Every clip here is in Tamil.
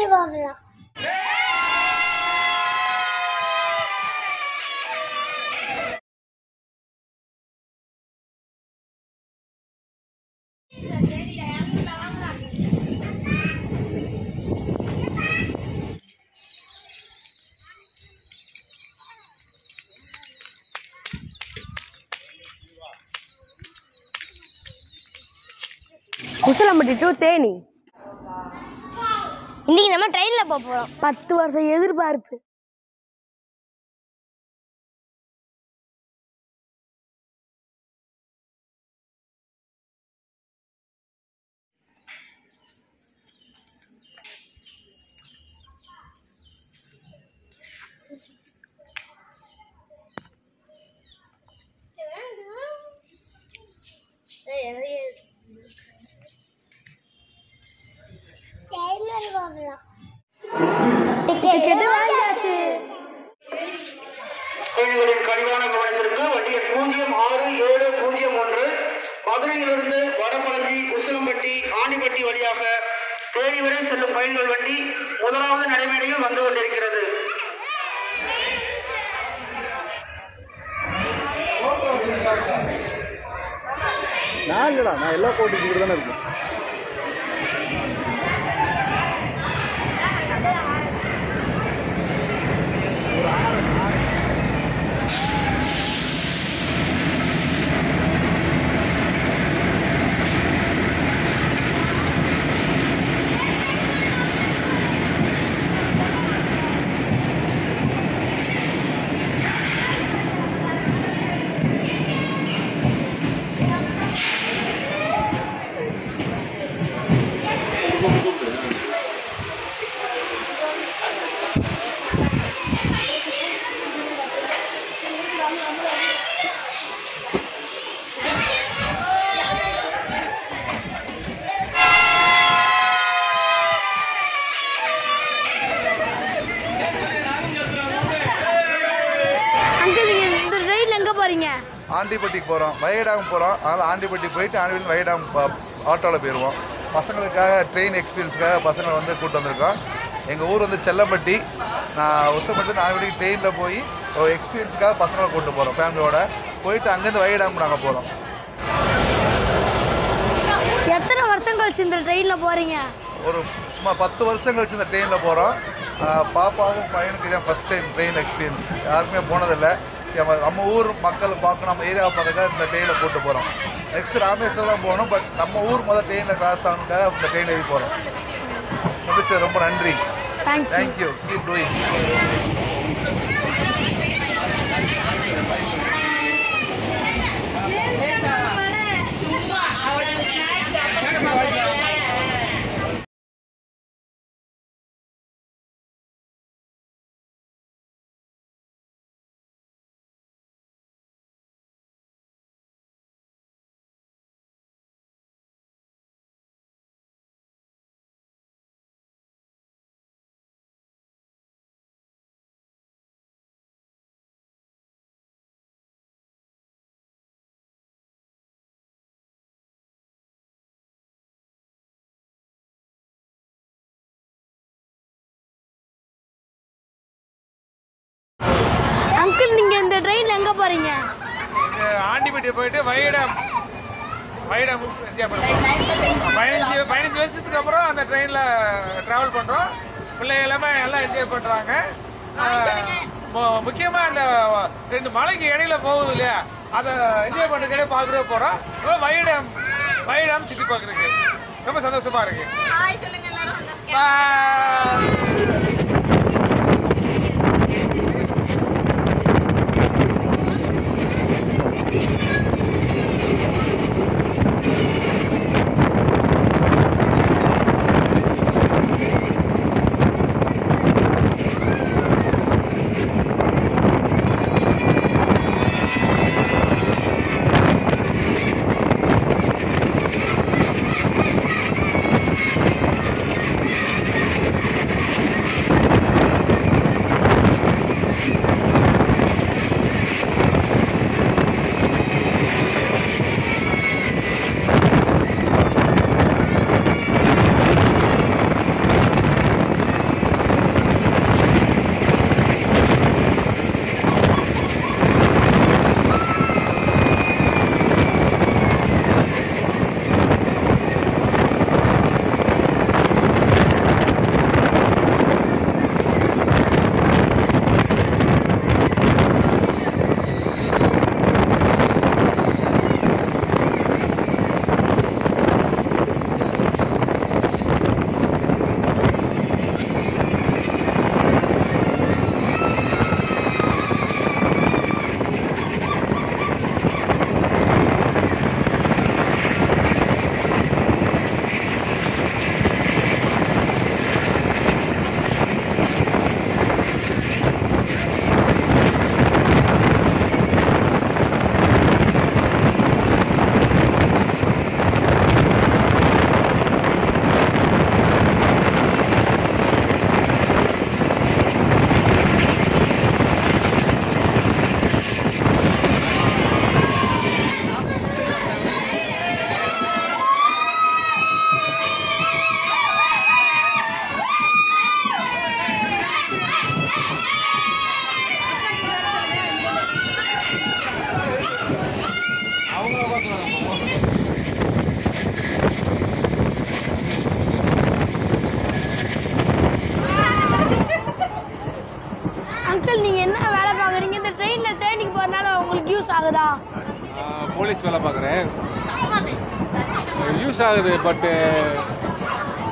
ட்ரெயினில் போகலாம் குசலம்பட்டி டு தேனி இன்னைக்கு நம்ம ட்ரெயினில் போக போகிறோம் பத்து வருஷம் எதிர்பார்ப்பு. மதுரையிலிருந்து வடபழஞ்சி உசிலம்பட்டி ஆண்டிப்பட்டி வழியாக தேனி வரை செல்லும் பயணிகள் வண்டி முதலாவது நடைமேடையில் வந்து கொண்டிருக்கிறது. நான் இல்லடா நான் எல்லா கோட்டுக்கு தானே இருக்கேன். போகிறோம் வயடாம் போகிறோம் அதனால் ஆண்டிப்பட்டி போயிட்டு ஆண்டிப்பட்டி வயடாம் ஆட்டோவில் போயிடுவோம் பசங்களுக்காக ட்ரெயின் எக்ஸ்பீரியன்ஸுக்காக பசங்களை வந்து கூட்டு வந்திருக்கோம். எங்கள் ஊர் வந்து செல்லம்பட்டி நான் உசம்பட்டி ஆண்டிப்பட்டி ட்ரெயினில் போய் ஒரு எக்ஸ்பீரியன்ஸுக்காக பசங்களை கூட்டு போகிறோம் ஃபேமிலியோட போயிட்டு அங்கேருந்து வயடாம் நாங்கள் போகிறோம் எத்தனை வருஷம் கழிச்சு இந்த ட்ரெயின்ல போறீங்க? ஒரு சும்மா பத்து வருஷம் கழிச்சு இந்த ட்ரெயினில் போகிறோம் பாப்பாவும் பையனுக்கு இதான் ஃபஸ்ட் டைம் ட்ரெயின் எக்ஸ்பீரியன்ஸ் யாருக்குமே போனதில்லை. சரி, நம்ம நம்ம ஊர் மக்கள் பார்க்கணும் நம்ம ஏரியாவை பார்க்கறதுக்காக இந்த ட்ரெயினில் கூட்டு போகிறோம் நெக்ஸ்ட் ராமேஸ்வரம் தான் போகணும் பட் நம்ம ஊர் முதல் ட்ரெயினில் கிராஸ் ஆகணுக்காக இந்த ட்ரெயின் ஏறி போகிறோம் சந்திச்சது ரொம்ப நன்றி. தேங்க்யூ கீப் டூயிங் அங்கிள் நீங்க இந்த ட்ரெயின்ல எங்க போறீங்க? ஆண்டிப்பட்டி போயிட்டு வைடம் வைடம் பதினஞ்சு பதினஞ்சு வருஷத்துக்கு அப்புறம் அந்த ட்ரெயினில் ட்ராவல் பண்ணுறோம் பிள்ளைங்க எல்லாமே நல்லா என்ஜாய் பண்ணுறாங்க முக்கியமாக அந்த ரெண்டு மலைக்கு இடையில போகுது இல்லையா? அதை என்ஜாய் பண்ணுறதுக்கே பார்க்குறே போகிறோம் வைடம் வைடம் சுற்றி பார்க்குறதுக்கு. ரொம்ப சந்தோஷமா இருக்கு. Bye. போலீஸ் வேலை பார்க்குறேன். யூஸ் ஆகுது பட்டு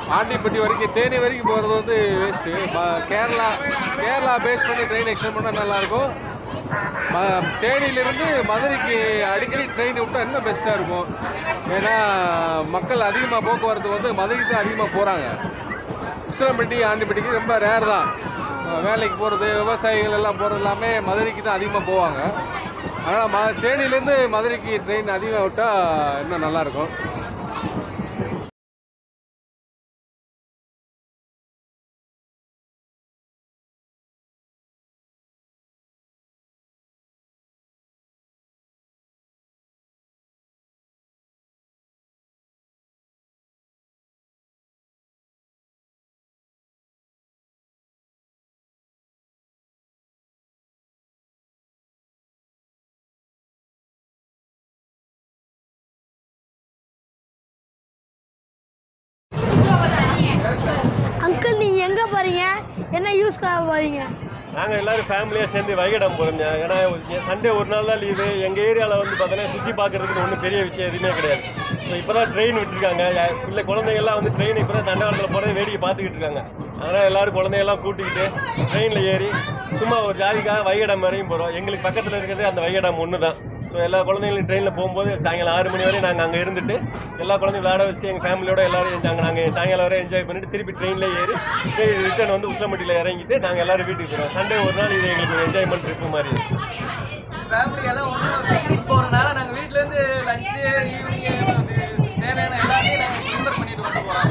ஆண்டிப்பட்டி வரைக்கும் தேனி வரைக்கும் போகிறது வந்து வேஸ்ட்டு கேரளா கேரளா பேஸ் பண்ணி ட்ரெயின் எக்ஸ்டெண்ட் பண்ணால் நல்லாயிருக்கும். ம- தேனியிலிருந்து மதுரைக்கு அடிக்கடி ட்ரெயின் விட்டால் இன்னும் பெஸ்ட்டாக இருக்கும். ஏன்னா மக்கள் அதிகமாக போக்குவரத்து வந்து மதுரைக்கு தான் அதிகமாக போகிறாங்க உசிலம்பட்டி ஆண்டிப்பட்டிக்கு ரொம்ப ரேர் தான். வேலைக்கு போகிறது விவசாயிகள் எல்லாம் போகிறது எல்லாமே மதுரைக்கு தான் அதிகமாக போவாங்க. ஆனால் ம தேனியிலேருந்து மதுரைக்கு ட்ரெயின் அதிகமாக விட்டால் இன்னும் நல்லாயிருக்கும் அங்கிள் நீங்க எங்க போறீங்க? என்ன யூஸ் போறீங்க? நாங்கள் எல்லாரும் ஃபேமிலியாக சேர்ந்து வைகடம் போகிறோம் ஏன்னா சண்டே ஒரு நாள் தான் லீவு எங்கள் ஏரியாவில் வந்து பார்த்தோன்னா சுற்றி பார்க்குறதுக்கு ஒன்றும் பெரிய விஷயம் எதுவுமே கிடையாது. ஸோ இப்போ தான் ட்ரெயின் விட்டுருக்காங்க பிள்ளை குழந்தைங்கள்லாம் வந்து ட்ரெயின் இப்போ தான் தண்டவாளத்தில் போகிறத வேடிக்கை பார்த்துக்கிட்டு இருக்காங்க. அதனால் எல்லாரும் குழந்தையெல்லாம் கூட்டிக்கிட்டு ட்ரெயினில் ஏறி சும்மா ஒரு ஜாலிக்காக வைகடம் வரையும் போகிறோம் எங்களுக்கு பக்கத்தில் இருக்கிறது அந்த வைகடம் ஒன்று தான் ஸோ எல்லா குழந்தைங்களும் ட்ரெயினில் போகும்போது சாயங்காலம் ஆறு மணி வரையும் நாங்கள் அங்கே இருந்துட்டு எல்லா குழந்தையும் விளாட வச்சுட்டு எங்கள் ஃபேமிலியோட எல்லாரும் நாங்கள் நாங்கள் சாயங்காலம் வரை என்ஜாய் பண்ணிட்டு திருப்பி ட்ரெயினில் ஏறி ரிட்டர்ன் வந்து உசிலம்பட்டியில் இறங்கிட்டு நாங்கள் எல்லாரும் வீட்டுக்கு போகிறோம் சண்டே ஒரு நாள் இது எங்களுக்கு ஒரு என்ஜாய்மெண்ட் ட்ரிப்பு மாதிரி. இருக்கு போகிறனால நாங்கள் வீட்டிலேருந்து லஞ்சு ஈவினிங் தேவையான எல்லாமே நாங்கள் ப்ரிப்பேர் பண்ணிட்டு வந்து போகிறோம்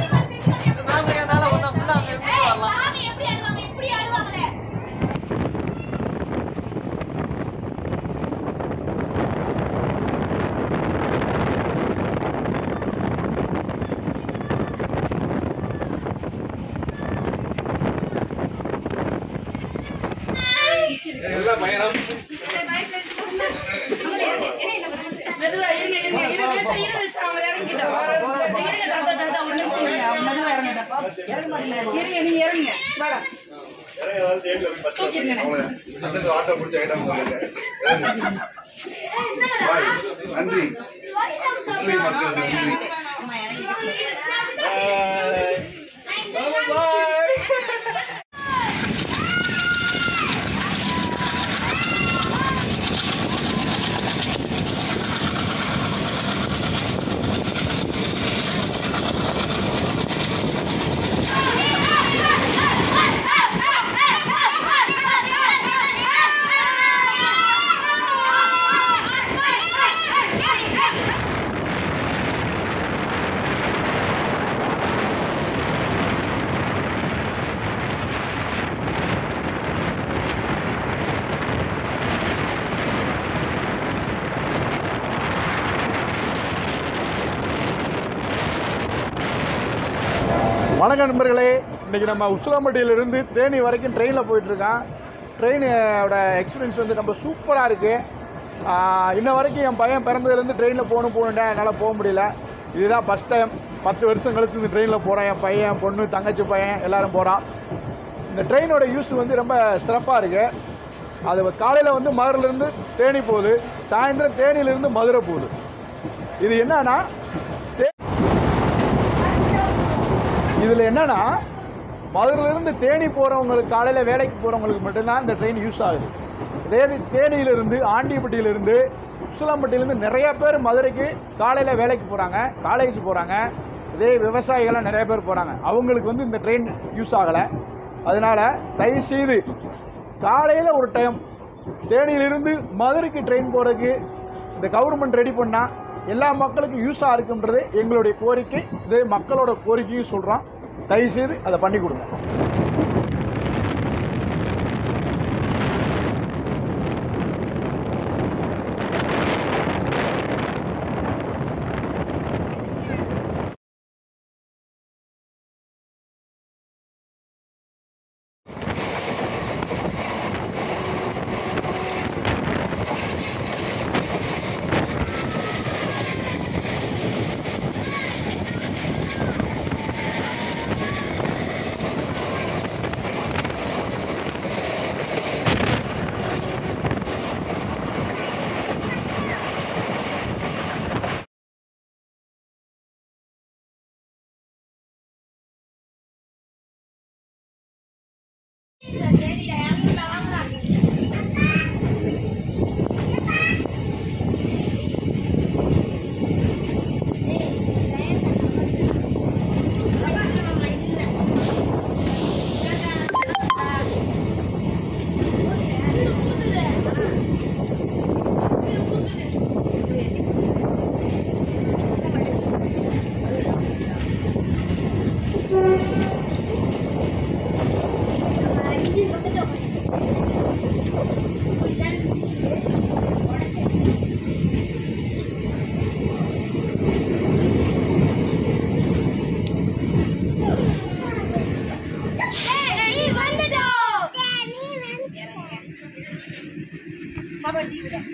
ஃபேமிலியானால ஒன்றா ஃபுல்லாக அங்கே இருந்துட்டு வரலாம் எல்லாம் பயணம் மெதுவா இருங்க பேச இருங்க சார் அவங்க இறங்கிட்டோம் இருங்க தாத்தா தாத்தா ஒரு நிமிஷம் இருங்க அவங்க மெதுவா இறங்கிட்டோம் இருங்க நீங்க இறங்குங்க வாடா நன்றி மக்களுக்கு நன்றி வணக்கம் நண்பர்களே இன்றைக்கி நம்ம உசிலாம்பட்டியிலிருந்து தேனி வரைக்கும் ட்ரெயினில் போயிட்டுருக்கான். ட்ரெயினோட எக்ஸ்பீரியன்ஸ் வந்து நம்ம சூப்பராக இருக்குது இன்ன வரைக்கும் என் பையன் பிறந்ததுலேருந்து ட்ரெயினில் போகணும் போகணுண்டேன் என்னால் போக முடியல. இதுதான் ஃபஸ்ட் டைம் பத்து வருஷம் கழிச்சு இந்த ட்ரெயினில் போகிறேன் என் பையன் பொண்ணு தங்கச்சி பையன் எல்லாரும் போகிறான் இந்த ட்ரெயினோட யூஸ் வந்து ரொம்ப சிறப்பாக இருக்குது அது காலையில் வந்து மதுரையிலேருந்து தேனி போகுது சாயந்தரம் தேனியிலேருந்து மதுரை போகுது. இது என்னன்னா இதில் என்னன்னா மதுரையிலேருந்து தேனி போகிறவங்களுக்கு காலையில் வேலைக்கு போகிறவங்களுக்கு மட்டும்தான் இந்த ட்ரெயின் யூஸ் ஆகுது. இதே தேனியிலிருந்து ஆண்டிப்பட்டியிலிருந்து உசிலம்பட்டியிலேருந்து நிறைய பேர் மதுரைக்கு காலையில் வேலைக்கு போகிறாங்க காலேஜ் போகிறாங்க இதே விவசாயிகள்லாம் நிறைய பேர் போகிறாங்க அவங்களுக்கு வந்து இந்த ட்ரெயின் யூஸ் ஆகலை. அதனால் தயவுசெய்து காலையில் ஒரு டைம் தேனியிலிருந்து மதுரைக்கு ட்ரெயின் போகிறதுக்கு இந்த கவர்மெண்ட் ரெடி பண்ணால் எல்லா மக்களுக்கும் யூஸாக இருக்குன்றது எங்களுடைய கோரிக்கை. இது மக்களோட கோரிக்கையும் சொல்கிறோம் தயவுசெய்து அதை பண்ணி கொடுங்க. 再。他爸低着点